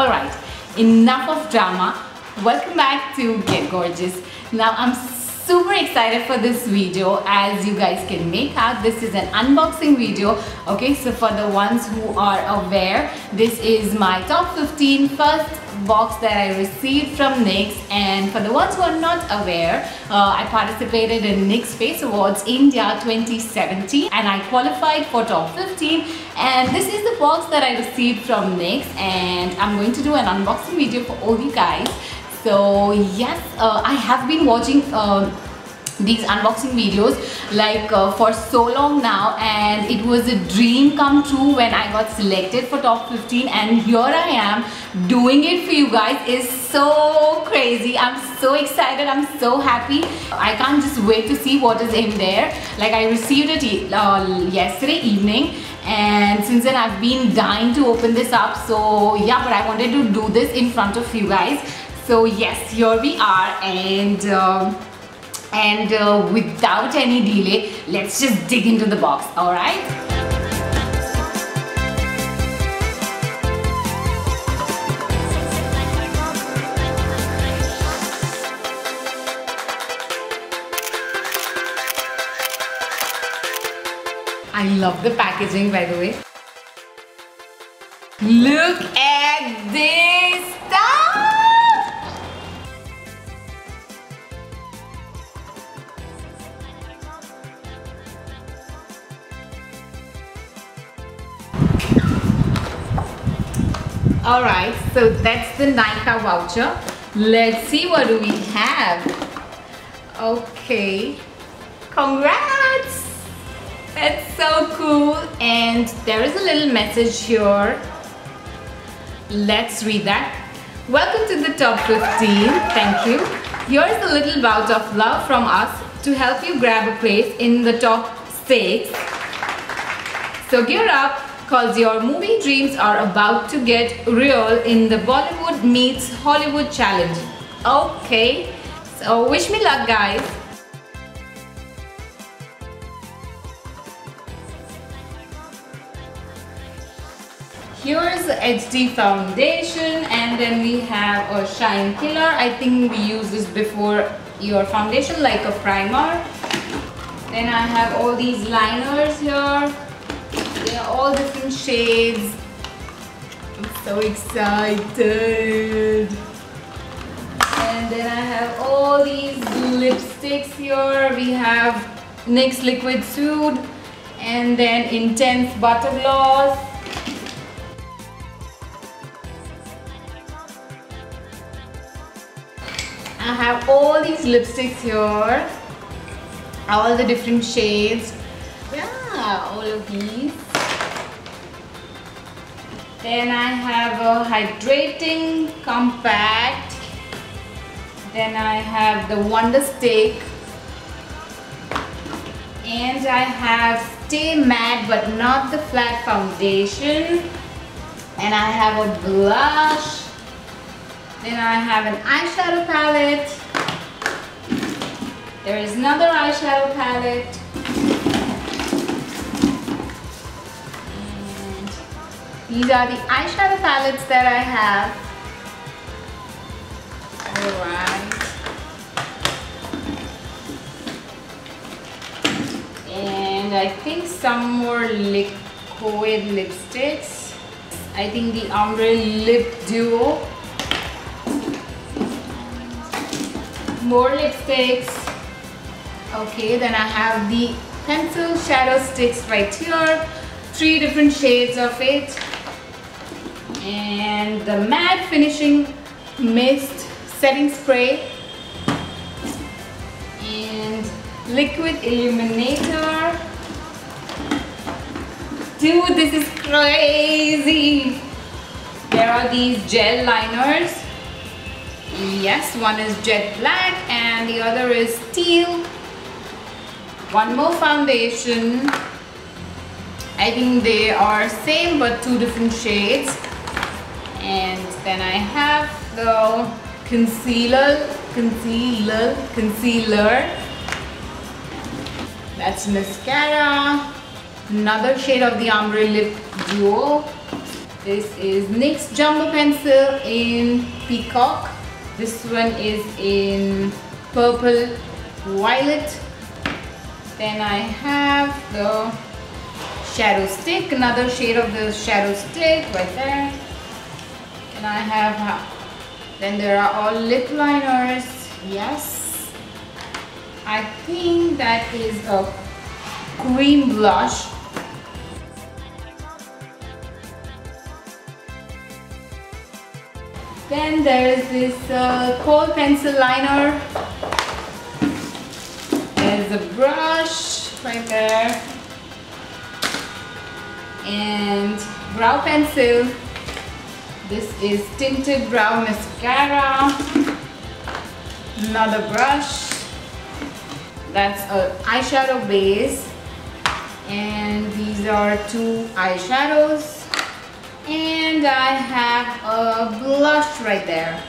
Alright, enough of drama. Welcome back to Get Gorgeous. Now I'm super excited for this video as you guys can make out this is an unboxing video okay? So for the ones who are aware this is my top 15 first box that I received from NYX. And for the ones who are not aware uh, I participated in NYX Face Awards India 2017 and I qualified for top 15 and this is the box that I received from NYX and I'm going to do an unboxing video for all you guys. So yes uh, I have been watching uh, these unboxing videos like uh, for so long now and it was a dream come true when I got selected for top 15 and here I am doing it for you guys. Is so crazy. I'm so excited. I'm so happy. I can't just wait to see what is in there. Like I received it uh, yesterday evening and since then I've been dying to open this up. So yeah but I wanted to do this in front of you guys. So yes here we are and um, and uh, without any delay let's just dig into the box all right? I love the packaging by the way. Look at this all right so that's the Nykaa voucher. Let's see what do we have. Okay congrats! That's so cool. And there is a little message here. Let's read that. Welcome to the top 15 thank you. Here's a little bout of love from us to help you grab a place in the top six. So gear up cause your movie dreams are about to get real in the Bollywood meets Hollywood challenge. Okay, so wish me luck guys. Here's the HD foundation and then we have a shine killer. I think we use this before your foundation like a primer. Then I have all these liners here all different shades. I'm so excited. And then I have all these lipsticks here. We have NYX Liquid Suede and then Intense Butter Gloss. I have all these lipsticks here. All the different shades. Yeah, all of these. Then I have a hydrating compact. Then I have the Wonder Stick. And I have Stay Matte but not the flat foundation. And I have a blush. Then I have an eyeshadow palette. There is another eyeshadow palette. These are the eyeshadow palettes that I have. Alright. And I think some more liquid lipsticks. I think the Ombre Lip Duo. More lipsticks. Okay, then I have the pencil shadow sticks right here. Three different shades of it and the matte finishing mist setting spray and liquid illuminator. Dude this is crazy. There are these gel liners. Yes one is jet black and the other is teal one more foundation. I think they are same but two different shades and then I have the concealer concealer concealer that's mascara another shade of the ombre lip duo This is NYX Jumbo Pencil in Peacock. This one is in Purple Violet. Then I have the Shadow Stick, another shade of the Shadow Stick right there. And I have, then there are all lip liners. Yes. I think that is a cream blush Then there is this uh, kohl pencil liner. There's a brush right there. And brow pencil. This is tinted brow mascara. Another brush. That's a eyeshadow base. And these are two eyeshadows. And I have a blush right there.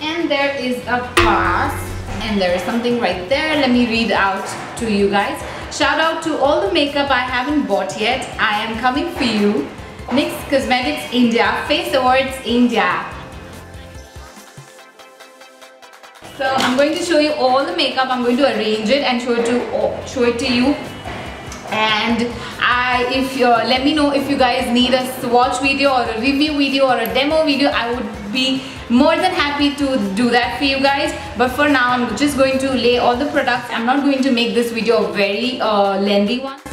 And there is a pass. And there is something right there. Let me read out to you guys. Shout out to all the makeup I haven't bought yet. I am coming for you NYX Cosmetics India Face Awards India. So I'm going to show you all the makeup. I'm going to arrange it and show it to show it to you. And I if you let me know if you guys need a swatch video or a review video or a demo video I would be more than happy to do that for you guys. But for now I'm just going to lay all the products. I'm not going to make this video a very uh, lengthy one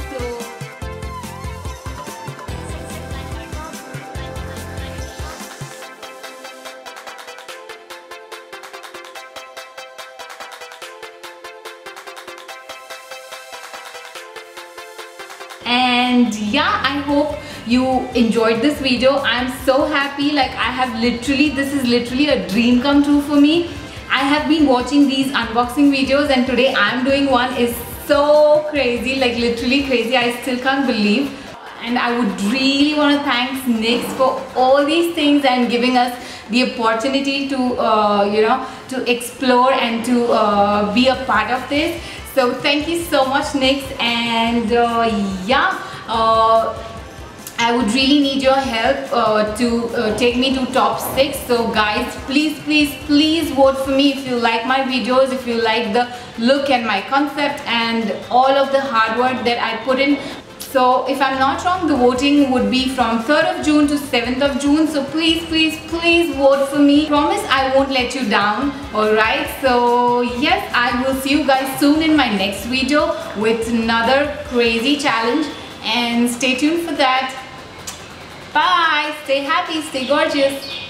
and yeah i hope you enjoyed this video. I'm so happy. Like i have literally this is literally a dream come true for me. I have been watching these unboxing videos and today i'm doing one. Is so crazy like literally crazy. I still can't believe. And I would really want to thank NYX for all these things and giving us the opportunity to uh, you know to explore and to uh, be a part of this so thank you so much NYX and uh, yeah uh, I would really need your help uh, to uh, take me to top 6 so guys please please please vote for me if you like my videos if you like the look and my concept and all of the hard work that I put in so if I'm not wrong, the voting would be from 3rd of June to 7th of June. So please, please, please vote for me. Promise I won't let you down. Alright, so yes, I will see you guys soon in my next video with another crazy challenge. And stay tuned for that. Bye. Stay happy. Stay gorgeous.